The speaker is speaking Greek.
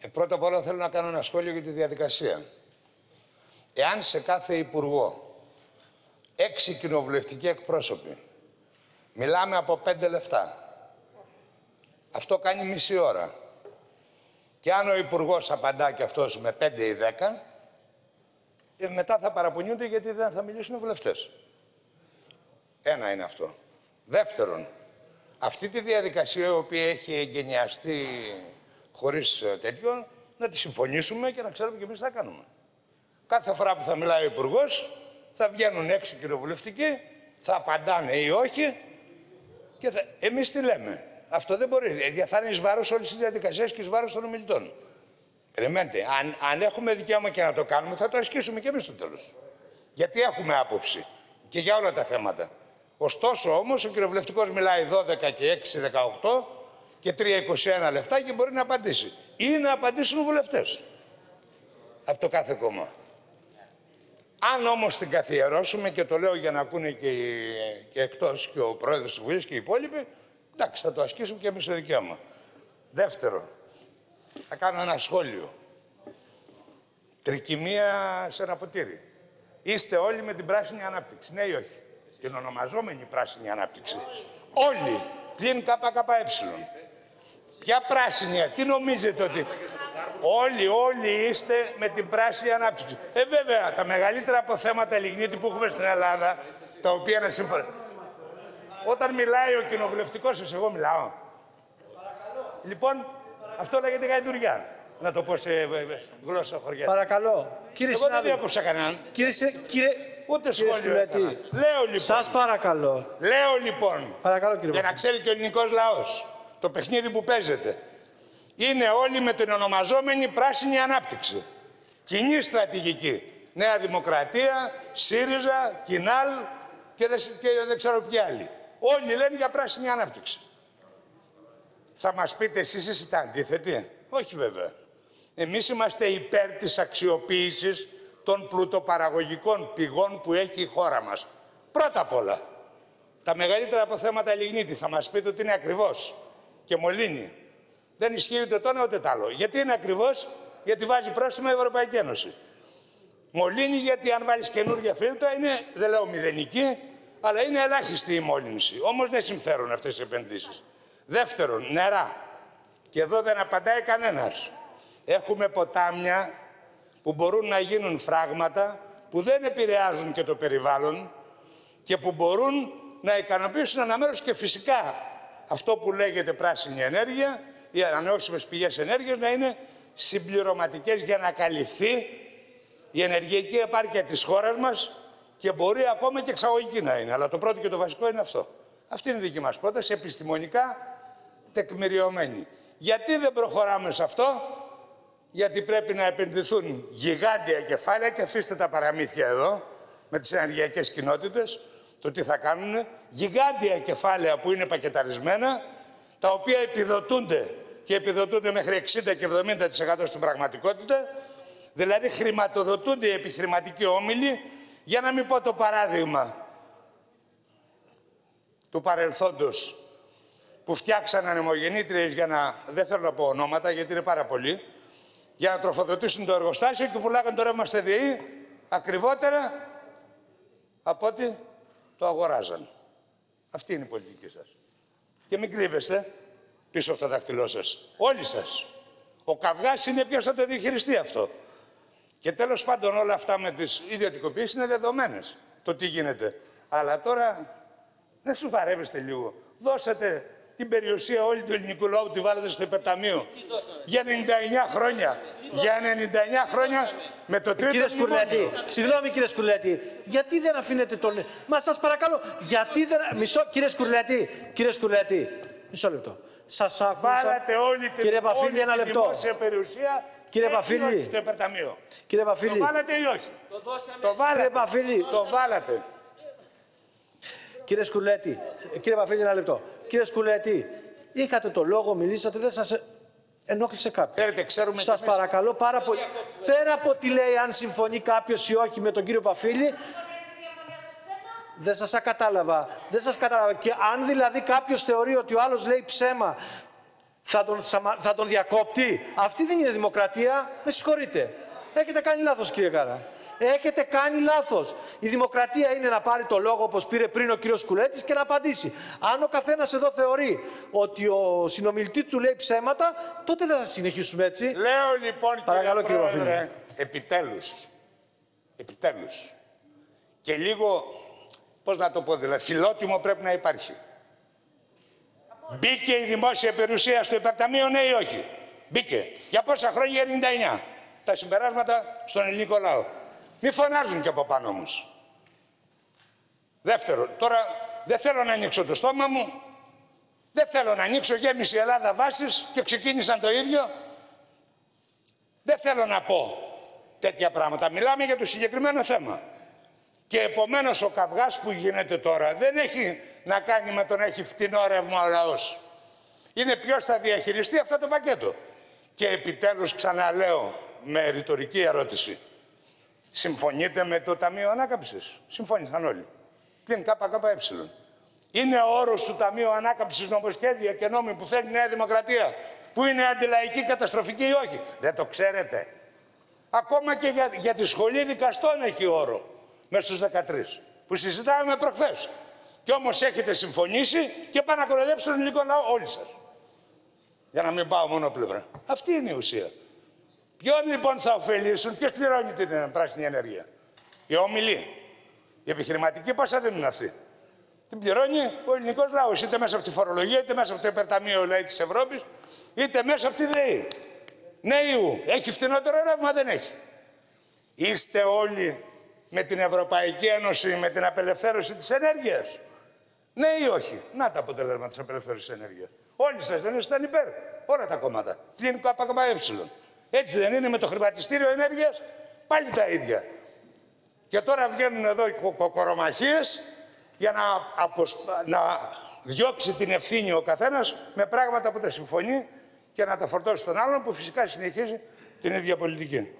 Ε, πρώτα απ' όλα θέλω να κάνω ένα σχόλιο για τη διαδικασία. Εάν σε κάθε υπουργό έξι κοινοβουλευτικοί εκπρόσωποι μιλάμε από πέντε λεφτά, αυτό κάνει μισή ώρα. Και αν ο υπουργός απαντά και αυτός με πέντε ή δέκα, ε, μετά θα παραπονιούνται γιατί δεν θα μιλήσουν οι βουλευτές. Ένα είναι αυτό. Δεύτερον, αυτή τη διαδικασία η οποία έχει εγκαινιαστεί χωρίς ε, τέτοιο, να τη συμφωνήσουμε και να ξέρουμε και εμείς τι θα κάνουμε. Κάθε φορά που θα μιλάει ο υπουργός, θα βγαίνουν έξι κοινοβουλευτικοί, θα απαντάνε ή όχι και θα... εμείς τι λέμε. Αυτό δεν μπορεί. Δηλαδή θα είναι εις βάρος όλες τις διαδικασίες και εις βάρος των ομιλητών. Περιμένετε. Αν, αν έχουμε δικαίωμα και να το κάνουμε, θα το ασκήσουμε και εμείς στο τέλος. Γιατί έχουμε άποψη και για όλα τα θέματα. Ωστόσο όμως ο κοινοβουλευτικός μιλάει 12 και 6, 18 και 3, 21 λεπτά και μπορεί να απαντήσει. Ή να απαντήσουν οι βουλευτές από το κάθε κόμμα. Αν όμως την καθιερώσουμε και το λέω για να ακούνε και, και εκτός και ο πρόεδρος της Βουλής και οι υπόλοιποι, εντάξει θα το ασκήσουμε και εμείς το δικαίωμα. Δεύτερο, θα κάνω ένα σχόλιο. Τρικυμία σε ένα ποτήρι. Είστε όλοι με την πράσινη ανάπτυξη, ναι ή όχι; Την ονομαζόμενη πράσινη ανάπτυξη. Όλοι, πλην ΚΚΕ. Ποια πράσινη, τι νομίζετε ότι... Όλοι, όλοι είστε με την πράσινη ανάπτυξη. Ε, βέβαια, τα μεγαλύτερα αποθέματα λιγνίτη που έχουμε στην Ελλάδα, τα οποία είναι σύμφωνα. Όταν μιλάει ο κοινοβουλευτικός σας, εγώ μιλάω. Λοιπόν, αυτό λέγεται γαϊδουριά. Να το πω σε ε, ε, γλώσσα χωριά. Παρακαλώ. Κύριε Εγώ δεν συνάδελφε. διάκοψα κανέναν. Κύριε, σε- κύριε, Ούτε κύριε σχόλιο Σκουλέτη, έκανα. Λέω λοιπόν. Σας παρακαλώ. Λέω λοιπόν. Παρακαλώ κύριε Για να Βασίλη. ξέρει και ο ελληνικός λαός το παιχνίδι που παίζεται. Είναι όλοι με την ονομαζόμενη πράσινη ανάπτυξη. Κοινή στρατηγική. Νέα Δημοκρατία, ΣΥΡΙΖΑ, ΚΙΝΑΛ και δεν, και δεν ξέρω ποιοι άλλοι. Όλοι λένε για πράσινη ανάπτυξη. Θα μας πείτε εσείς είστε αντίθετοι; Όχι βέβαια. Εμείς είμαστε υπέρ της αξιοποίησης των πλουτοπαραγωγικών πηγών που έχει η χώρα μας. Πρώτα απ' όλα, τα μεγαλύτερα αποθέματα λιγνίτη θα μας πείτε ότι είναι ακριβώς και μολύνει. Δεν ισχύει ούτε το ένα ούτε το άλλο. Γιατί είναι ακριβώς, γιατί βάζει πρόστιμα η Ευρωπαϊκή Ένωση. Μολύνει γιατί αν βάλεις καινούργια φίλτρα είναι, δεν λέω μηδενική, αλλά είναι ελάχιστη η μόλυνση. Όμως δεν συμφέρουν αυτές οι επενδύσεις. Δεύτερον, νερά. Και εδώ δεν απαντάει κανένας. Έχουμε ποτάμια που μπορούν να γίνουν φράγματα που δεν επηρεάζουν και το περιβάλλον και που μπορούν να ικανοποιήσουν ένα μέρος και φυσικά αυτό που λέγεται πράσινη ενέργεια, οι ανανεώσιμες πηγές ενέργειας να είναι συμπληρωματικές για να καλυφθεί η ενεργειακή επάρκεια της χώρας μας και μπορεί ακόμα και εξαγωγική να είναι. Αλλά το πρώτο και το βασικό είναι αυτό. Αυτή είναι η δική μας πρόταση, επιστημονικά τεκμηριωμένη. Γιατί δεν προχωράμε σε αυτό, γιατί πρέπει να επενδυθούν γιγάντια κεφάλαια και αφήστε τα παραμύθια εδώ με τις ενεργειακές κοινότητες, το τι θα κάνουν, γιγάντια κεφάλαια που είναι πακεταρισμένα, τα οποία επιδοτούνται και επιδοτούνται μέχρι 60 και 70% στην πραγματικότητα, δηλαδή χρηματοδοτούνται οι επιχειρηματικοί όμιλοι, για να μην πω το παράδειγμα του παρελθόντος που φτιάξαν ανεμογεννήτριες για να, δεν θέλω να πω ονόματα γιατί είναι πάρα πολλοί, για να τροφοδοτήσουν το εργοστάσιο και πουλάγαν το ρεύμα στη ΔΕΗ ακριβότερα από ό,τι το αγοράζαν. Αυτή είναι η πολιτική σας. Και μην κρύβεστε πίσω από το δάχτυλό σας. Όλοι σας. Ο καυγάς είναι ποιος θα το διαχειριστεί αυτό. Και τέλος πάντων όλα αυτά με τις ιδιωτικοποιήσεις είναι δεδομένες το τι γίνεται. Αλλά τώρα δεν σου βαρεύεστε λίγο. Δώσατε την περιουσία όλη του ελληνικού λαού, τη βάλετε στο υπερταμείο. Για 99 χρόνια. Για 99 χρόνια με το τρίτο Κύριε Σκουλέτη, μνημόνιο. συγγνώμη κύριε Σκουλέτη, γιατί δεν αφήνετε τον... Μα σας παρακαλώ, γιατί δεν... Μισό, κύριε Σκουλέτη, κύριε Σκουλέτη, μισό λεπτό. Σας άκουσα... Βάλατε όλη την, Κύριε Παφίλη, όλη ένα τη λεπτό. δημόσια περιουσία Κύριε έτσι Παφίλη. όχι στο υπερταμείο. Κύριε Το Παφίλη, βάλατε ή όχι; Το, βάλατε. Κύριε Παφίλη. Το βάλατε. κύριε Σκουλέτη, κύριε Παφίλη, ένα λεπτό. Κύριε Σκουλέτη, είχατε το λόγο, μιλήσατε, δεν σας ε- ενόχλησε κάποιος. Ξέρετε, ξέρουμε Σας κι εμείς- παρακαλώ πάρα πολύ. Πέρα από τι λέει αν συμφωνεί κάποιος ή όχι με τον κύριο Παφίλη, δεν σας κατάλαβα. Δεν σας κατάλαβα. Και αν δηλαδή κάποιος θεωρεί ότι ο άλλος λέει ψέμα, θα τον, σαμα- θα τον διακόπτει. Αυτή δεν είναι δημοκρατία. Με συγχωρείτε. Έχετε κάνει λάθος κύριε Κάρα. Έχετε κάνει λάθος. Η δημοκρατία είναι να πάρει το λόγο όπως πήρε πριν ο κύριος Κουλέτης και να απαντήσει. Αν ο καθένας εδώ θεωρεί ότι ο συνομιλητής του λέει ψέματα, τότε δεν θα συνεχίσουμε έτσι. Λέω λοιπόν Παρακαλώ, κύριε κύριε Πρόεδρε, Βαφίλη. επιτέλους, επιτέλους, και λίγο, πώς να το πω δηλαδή, φιλότιμο πρέπει να υπάρχει. Μπήκε η δημόσια περιουσία στο υπερταμείο, ναι ή όχι; Μπήκε. Για πόσα χρόνια, για 99. Τα συμπεράσματα στον ελληνικό λαό. Μη φωνάζουν και από πάνω όμως. Δεύτερον, τώρα δεν θέλω να ανοίξω το στόμα μου. Δεν θέλω να ανοίξω γέμιση η Ελλάδα βάσεις και ξεκίνησαν το ίδιο. Δεν θέλω να πω τέτοια πράγματα. Μιλάμε για το συγκεκριμένο θέμα. Και επομένως ο καυγάς που γίνεται τώρα δεν έχει να κάνει με το να έχει φτηνό ρεύμα ο λαός. Είναι ποιος θα διαχειριστεί αυτό το πακέτο. Και επιτέλους ξαναλέω με ρητορική ερώτηση. Συμφωνείτε με το Ταμείο Ανάκαμψης; Συμφώνησαν όλοι. Πλην ΚΚΕ. Είναι όρος του Ταμείου Ανάκαμψης νομοσχέδια και νόμοι που θέλει η Νέα Δημοκρατία. Που είναι αντιλαϊκή, καταστροφική ή όχι; Δεν το ξέρετε. Ακόμα και για, για τη σχολή δικαστών έχει όρο. Μέσα στους 13. Που συζητάμε προχθές. Και όμως έχετε συμφωνήσει και πάνε να κοροϊδέψετε τον ελληνικό λαό όλοι σας. Για να μην πάω μόνο πλευρά. Αυτή είναι η ουσία. Ποιον λοιπόν θα ωφελήσουν, ποιος πληρώνει την ε, πράσινη ενέργεια; Οι όμιλοι. Οι επιχειρηματικοί πόσα δίνουν αυτοί; Την πληρώνει ο ελληνικός λαός, είτε μέσα από τη φορολογία, είτε μέσα από το υπερταμείο ΛΑΗ της Ευρώπης, είτε μέσα από τη ΔΕΗ. Ναι, Ιού. Έχει φτηνότερο ρεύμα, δεν έχει. Είστε όλοι με την Ευρωπαϊκή Ένωση, με την απελευθέρωση της ενέργειας; Ναι ή όχι; Να τα αποτελέσματα της απελευθέρωσης της ενέργειας. Όλοι σας δεν ήσασταν υπέρ. Όλα τα κόμματα. Πλην ΚΚΕ. Έτσι δεν είναι με το χρηματιστήριο ενέργειας. Πάλι τα ίδια. Και τώρα βγαίνουν εδώ οι κο- κοκορομαχίες για να, αποσ... να διώξει την ευθύνη ο καθένας με πράγματα που τα συμφωνεί και να τα φορτώσει στον άλλον που φυσικά συνεχίζει την ίδια πολιτική.